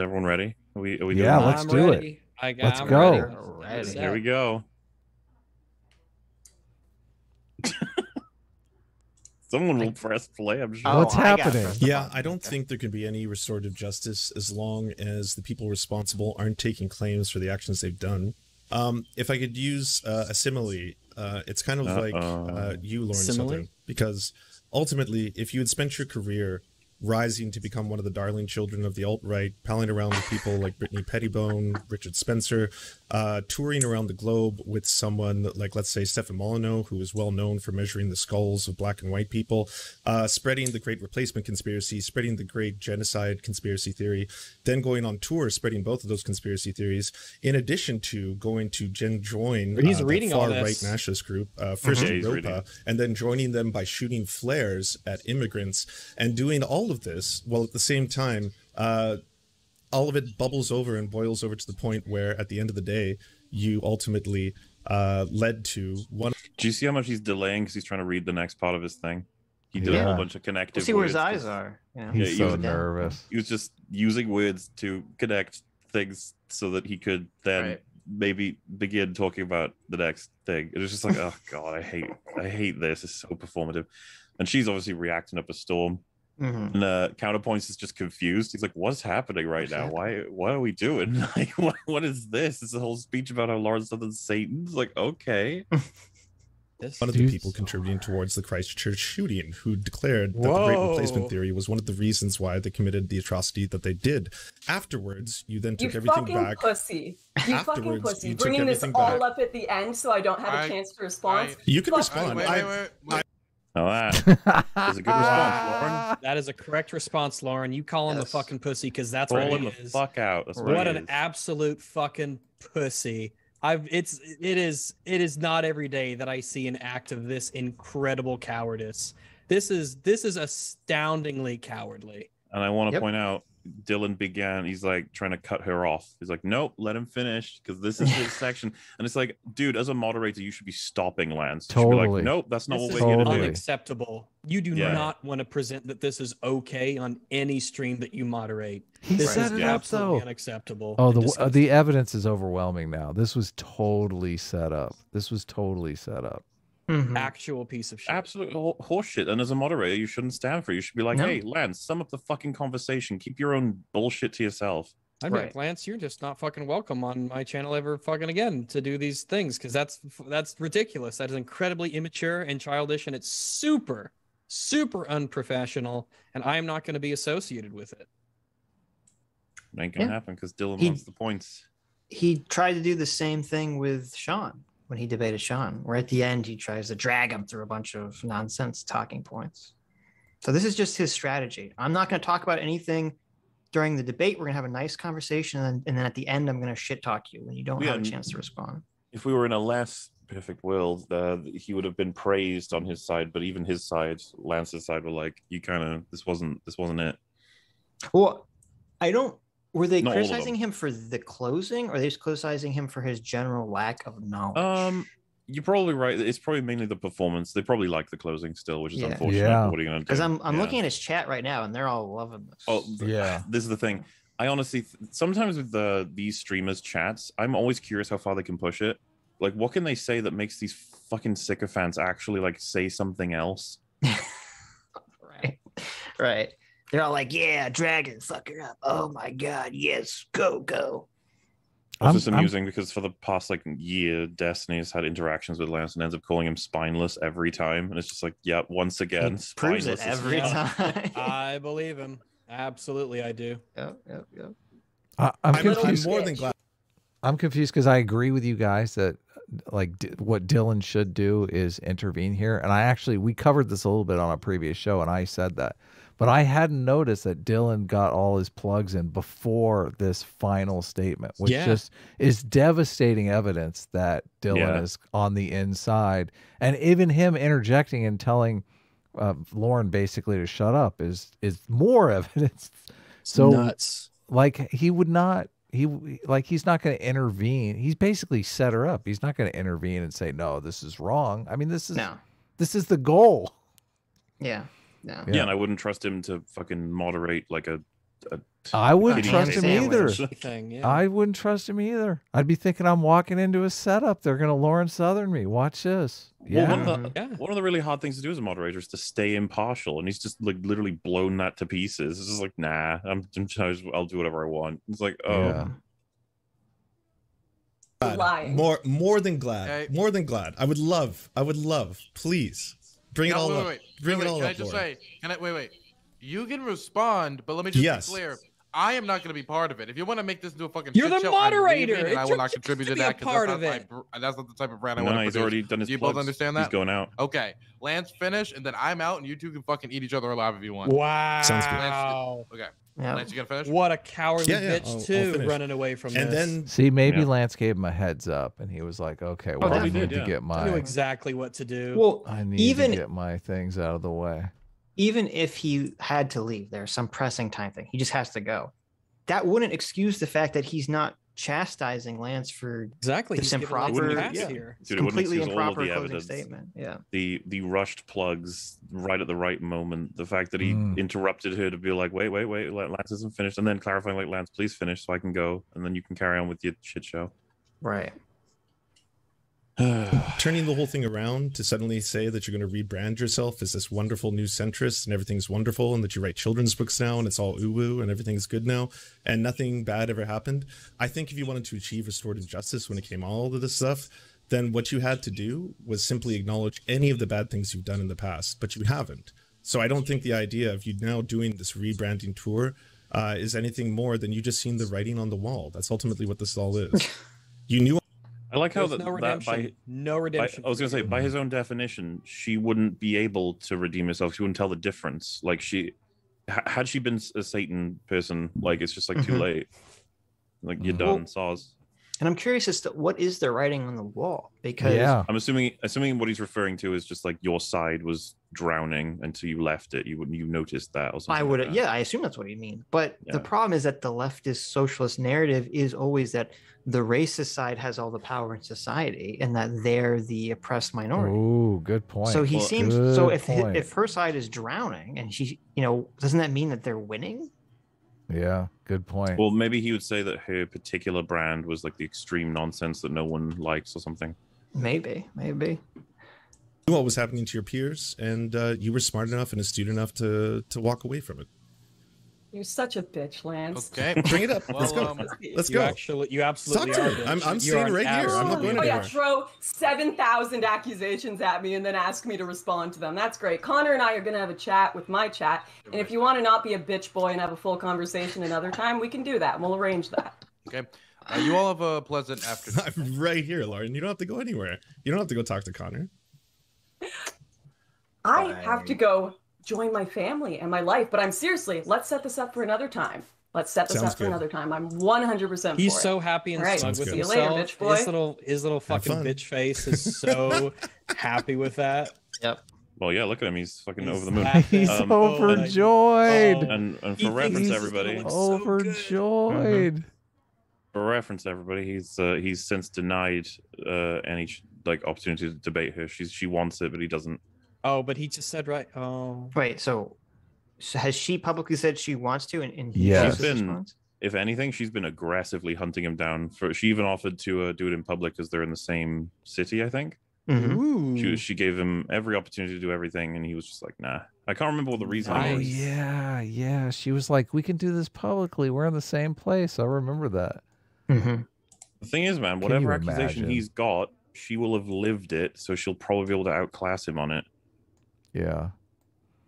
everyone ready? Are we? Are we Yeah, doing let's this? do it. ready. I got, Let's I'm go. ready. Alrighty. Here we go. Someone will press play. I'm sure. Oh, What's I happening? first. Yeah, I don't think there can be any restorative justice as long as the people responsible aren't taking claims for the actions they've done. Um, if I could use uh, a simile, uh, it's kind of like Uh-oh. uh, you, Lauren Simile? Southern, because ultimately, if you had spent your career rising to become one of the darling children of the alt right, palling around with people like Brittany Pettibone, Richard Spencer, uh, touring around the globe with someone like, let's say, Stefan Molyneux, who is well known for measuring the skulls of black and white people, uh, spreading the great replacement conspiracy, spreading the great genocide conspiracy theory, then going on tour spreading both of those conspiracy theories, in addition to going to gen- join He's uh, the reading all far right this. nationalist group, uh, first Yeah, in he's Europa, reading. and then joining them by shooting flares at immigrants and doing all of this while at the same time uh, all of it bubbles over and boils over to the point where at the end of the day you ultimately uh, led to one Do you see how much he's delaying because he's trying to read the next part of his thing? He did a whole bunch of connective. We'll see where his eyes are. Yeah. Yeah, He's he so was- nervous. He was just using words to connect things so that he could then Right. maybe begin talking about the next thing. It was just like, oh god, I hate, I hate this. It's so performative. And she's obviously reacting up a storm. Mhm. And uh, counterpoints is just confused. He's like, "What's happening right What's now? happening? Why? What are we doing? Like, what? What is this? It's a whole speech about how Lauren Southern's Satan." It's like, okay, This- one of the Dude. people contributing towards the Christchurch shooting who declared that the great replacement theory was one of the reasons why they committed the atrocity that they did. Afterwards, you then You took everything fucking back. pussy. You fucking pussy. you took Bringing this all back. up at the end so I don't have a I- chance to respond. I- You can Fuck respond. Wait, I- wait, wait, wait. Now that is a good response, Lauren. That is a correct response, Lauren. You call him Yes. the fucking pussy because that's Throw what him he the is. fuck out. That's what, what an is. absolute fucking pussy. I've it's it is it is not every day that I see an act of this incredible cowardice. This is this is astoundingly cowardly. And I want to Yep. point out, Dylan began. He's like trying to cut her off. He's like, "Nope, let him finish because this is his section." And it's like, dude, as a moderator, you should be stopping Lance. You should be Totally. like, "Nope, that's not This what is we're here to Totally. do." unacceptable. You do Yeah. not want to present that this is okay on any stream that you moderate. He This set is it up absolutely though. unacceptable. Oh, the disgusting. Uh, the evidence is overwhelming now. This was totally set up. This was totally set up. Mhm. actual piece of shit. Absolute ho- horseshit. And as a moderator, you shouldn't stand for it. You should be like, No. "Hey, Lance, sum up the fucking conversation. Keep your own bullshit to yourself." I'm Right. like, Lance, you're just not fucking welcome on my channel ever fucking again to do these things because that's that's ridiculous. That is incredibly immature and childish, and it's super, super unprofessional. And I am not going to be associated with it. It ain't gonna Yeah. happen because Dylan He- wants the points. He tried to do the same thing with Sean when he debated Sean, where at the end he tries to drag him through a bunch of nonsense talking points. So this is just his strategy. I'm not going to talk about anything during the debate. We're going to have a nice conversation, and, and then at the end, I'm going to shit talk you when you don't Yeah, have a chance to respond. If we were in a less perfect world, uh, he would have been praised on his side. But even his side, Lance's side, were like, "You kind of this wasn't this wasn't it." Well, I don't. Were they Not all of them. criticizing him for the closing, or are they just criticizing him for his general lack of knowledge? Um, you're probably right. It's probably mainly the performance. They probably like the closing still, which is Yeah. unfortunate. Yeah. What are you gonna do? because I'm I'm Yeah. looking at his chat right now, and they're all loving this. Oh, Yeah. This is the thing. I honestly th- sometimes with the these streamers chats, I'm always curious how far they can push it. Like, what can they say that makes these fucking sycophants actually like say something else? right, right. They're all like, "Yeah, dragon, fuck her up." Oh my god, yes, go go. It's I'm- just I'm- amusing because for the past like year, Destiny has had interactions with Lance and ends up calling him spineless every time, and it's just like, yeah, once again, He proves it spineless is every time. I believe him. Absolutely, I do. yep, yep, yep. I, I'm I'm, confused. I'm more than glad. I'm confused because I agree with you guys that like d- what Dylan should do is intervene here. And I actually we covered this a little bit on a previous show, and I said that, but I hadn't noticed that Dylan got all his plugs in before this final statement, which Yeah. just is devastating evidence that Dylan Yeah. is on the inside, and even him interjecting and telling uh, Lauren basically to shut up is is more evidence. So nuts. like he would not he like he's not going to intervene he's basically set her up he's not going to intervene and say no this is wrong i mean this is No, this is the goal yeah, no. Yeah. Yeah. and I wouldn't trust him to fucking moderate like a, a I wouldn't Kitty trust him either. Thing, yeah. I wouldn't trust him either. I'd be thinking I'm walking into a setup. They're gonna Lauren Southern me. Watch this. Well, Yeah. one, of the, mm-hmm. yeah. one of the really hard things to do as a moderator is to stay impartial, and he's just like literally blown that to pieces. It's just like, nah, I'm, I'm just- I'll do whatever I want. It's like, oh, Yeah. Glad. More more than glad. Okay. More than glad. I would love. I would love. Please bring it all wait, up. wait, wait. Bring wait, it all Can up. I just Lauren. say? Can I wait? Wait. You can respond, but let me just Yes. be clear. I am not going to be part of it. If you want to make this into a fucking You're shit the show, I'm moderator. leaving, and I will not contribute to to that part that's not, my that's not the type of brand I no, want to he's produce. already done his Do you both plugs. understand He's going out. Okay, Lance finish, and then I'm out, and you two can fucking eat each other alive if you want. Wow. Sounds good. Okay, Yeah. Lance, you gonna finish? What a cowardly Yeah, yeah, bitch I'll- I'll too, running away from And this. then See, maybe Yeah. Lance gave him a heads up, and he was like, "Okay, oh, well, I need did, to yeah. get I knew my, exactly what to do. Well, I need even to get my things out of the way." Even if he had to leave, there's some pressing time thing. He just has to go. That wouldn't excuse the fact that he's not chastising Lance for exactly. this he's giving Lance a improper- pass yeah. here. Dude, it wouldn't completely excuse all of improper the closing evidence. statement. Yeah. The the rushed plugs right at the right moment. The fact that he Mm. interrupted her to be like, wait, wait, wait, Lance isn't finished, and then clarifying like, Lance, please finish so I can go, and then you can carry on with your shit show. Right. turning the whole thing around to suddenly say that you're going to rebrand yourself as this wonderful new centrist and everything's wonderful and that you write children's books now and it's all ooh and everything's good now and nothing bad ever happened. I think if you wanted to achieve restorative justice when it came all of this stuff, then what you had to do was simply acknowledge any of the bad things you've done in the past, but you haven't. So I don't think the idea of you now doing this rebranding tour uh, is anything more than you just seen the writing on the wall. That's ultimately what this all is. you knew I like how that, no that redemption. by no by. I was gonna say, by his own definition, she wouldn't be able to redeem herself. She wouldn't tell the difference. Like she, had she been a Satan person, like it's just like too Mhm. late. Like you're done, Well- saws. And I'm curious as to what is the writing on the wall because Yeah, I'm assuming, assuming what he's referring to is just like your side was drowning until you left it. You wouldn't you noticed that or something. I would, that. yeah, I assume that's what you mean. But Yeah. the problem is that the leftist socialist narrative is always that the racist side has all the power in society and that they're the oppressed minority. Ooh, good point. so he Well, seems so if hi- point. if her side is drowning and she, you know, doesn't that mean that they're winning? Yeah, good point. Well, maybe he would say that her particular brand was like the extreme nonsense that no one likes or something. Maybe, maybe. what was happening to your peers, and uh, you were smart enough and astute enough to to walk away from it. You're such a bitch, Lance. Okay. Bring it up. Let's go. um, Let's go. you go. actually, you absolutely Talk to are. me. I'm- I'm You staying are right here. I'm not absolutely- going Oh yeah, throw seven thousand accusations at me and then ask me to respond to them. That's great. Connor and I are gonna have a chat with my chat, and if you want to not be a bitch boy and have a full conversation another time, we can do that. and We'll arrange that. Okay. Uh, you all have a pleasant afternoon. I'm right here, Lauren. You don't have to go anywhere. You don't have to go talk to Connor. I have to go join my family and my life, but I'm seriously. Let's set this up for another time. Let's set this Sounds up for another time. I'm 100% He's for so it. happy and Alright, smug with good. See you later, himself. bitch boy. His little, his little fucking bitch face is so happy with that. Yep. Well, yeah, look at him. He's fucking over the moon. He's Um, overjoyed. Oh. And and for thinks reference, everybody, gonna so overjoyed. for reference, everybody, he's uh, he's since denied uh, any like opportunity to debate her. She's she wants it, but he doesn't. Oh, but he just said right. Oh, Wait, so, so has she publicly said she wants to? And, and he Yes. gives She's his been- If anything, she's been aggressively hunting him down. For she even offered to uh, do it in public because they're in the same city. I think Mhm. Ooh. she she gave him every opportunity to do everything, and he was just like, nah. I can't remember what the reason Oh was. yeah, yeah. She was like, "We can do this publicly. We're in the same place." I remember that. Mhm. The thing is, man, whatever accusation imagine? he's got, she will have lived it, so she'll probably be able to outclass him on it. Yeah,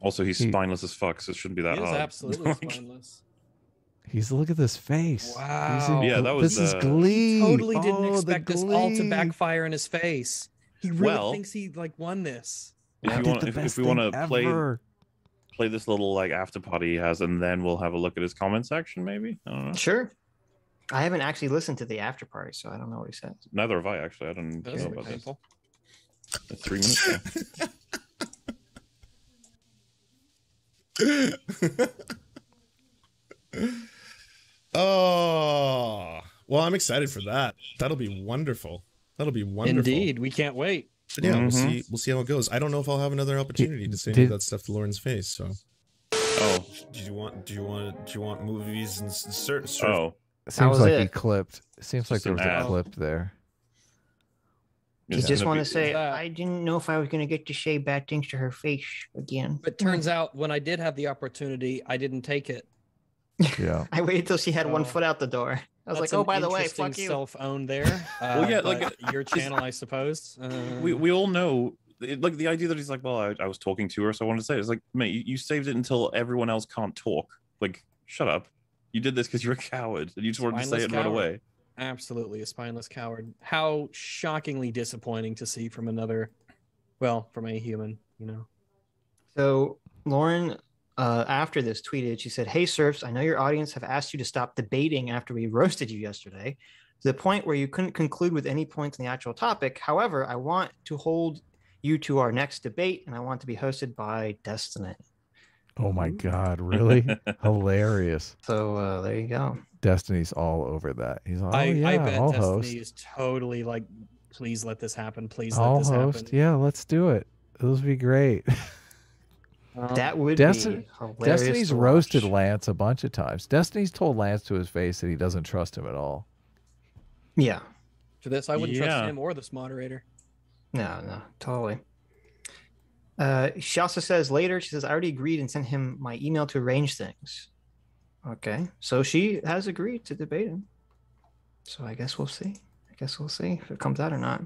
Also, he's He- spineless as fuck, so it shouldn't be that He is hard. absolutely Like, spineless. he's look at this face. He's in Wow. Yeah, that was, this is uh, Glee. Totally didn't Oh, expect this all to backfire in his face. He really Well- thinks he like won this. if you want, the if, if we want to play ever. play this little like after party he has, and then we'll have a look at his comment section, maybe. I don't know. Sure. I haven't actually listened to the after party, so I don't know what he says. Neither have I actually. I don't That know about look this. painful. Three minutes. oh, well, I'm excited for that. That'll be wonderful. That'll be wonderful. Indeed, we can't wait. But yeah, we'll Mhm. see. We'll see how it goes. I don't know if I'll have another opportunity to say did- that stuff to Lauren's face. So Oh, Do you want? Do you want? Do you want movies and s- cer- cer- oh. It How seems was like he clipped. It seems like Just there an was a clip there. You It's just want to say, I didn't know if I was going to get to say bad things to her face again. But turns out when I did have the opportunity, I didn't take it. Yeah. I waited till she had one Oh. foot out the door. I was like, oh, by the way, fuck you. Self-owned there. Uh, yeah, like, your channel, I suppose. Uh, we we all know it, like the idea that he's like, well, I, I was talking to her, so I wanted to say it. it's like, mate, you, you saved it until everyone else can't talk. Like, shut up. You did this because you're a coward and you just wanted to say it and run away. Absolutely a spineless coward. How shockingly disappointing to see from another, well, from a human. You know. So Lauren, uh, after this, tweeted. She said, "Hey, serfs, I know your audience have asked you to stop debating after we roasted you yesterday, to the point where you couldn't conclude with any points in the actual topic. However, I want to hold you to our next debate, and I want to be hosted by Destiny. Oh my God! Really? Hilarious. So uh, there you go. Destiny's all over that. He's all, oh, I, yeah, I bet I'll Destiny host. is totally like, please let this happen. Please let I'll this host. happen. Yeah, let's do it. Those would be great. Um, That would Destiny- be hilarious. Destiny's to roasted. Lance a bunch of times. Destiny's told Lance to his face that he doesn't trust him at all. Yeah. for this, I wouldn't trust him or this moderator. No, no, totally. Uh, she also says later, she says, I already agreed and sent him my email to arrange things. Okay. So she has agreed to debate him. So I guess we'll see. I guess we'll see if it comes out or not.